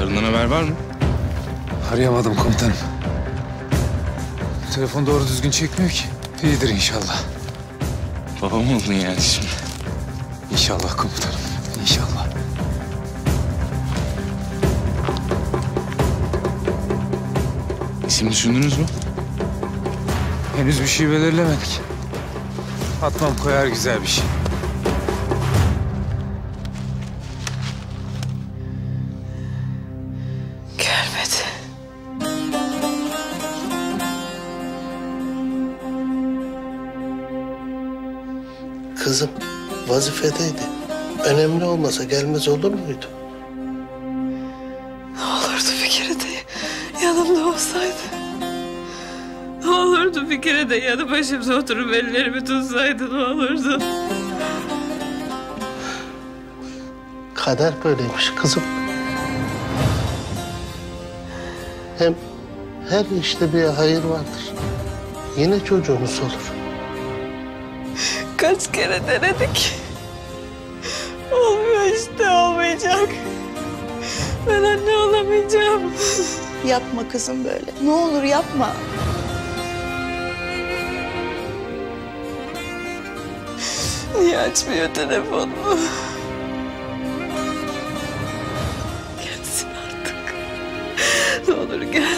Karından haber var mı? Arayamadım komutanım. Telefon doğru düzgün çekmiyor ki. İyidir inşallah. Babam oldun yani şimdi. İnşallah komutanım. İnşallah. İsim düşündünüz mü? Henüz bir şey belirlemedik. Atmam koyar güzel bir şey. Kızım vazifedeydi. Önemli olmasa gelmez olur muydu? Ne olurdu bir kere de yanımda olsaydı. Ne olurdu bir kere de yanı başımda oturup ellerimi tutsaydı ne olurdu. Kader böyleymiş kızım. Hem her işte bir hayır vardır. Yine çocuğunuz olur. Kaç kere denedik. Olmuyor işte olmayacak. Ben anne olamayacağım. Yapma kızım böyle. Ne olur yapma. Niye açmıyor telefonunu? Gelsin artık. Ne olur gelsin.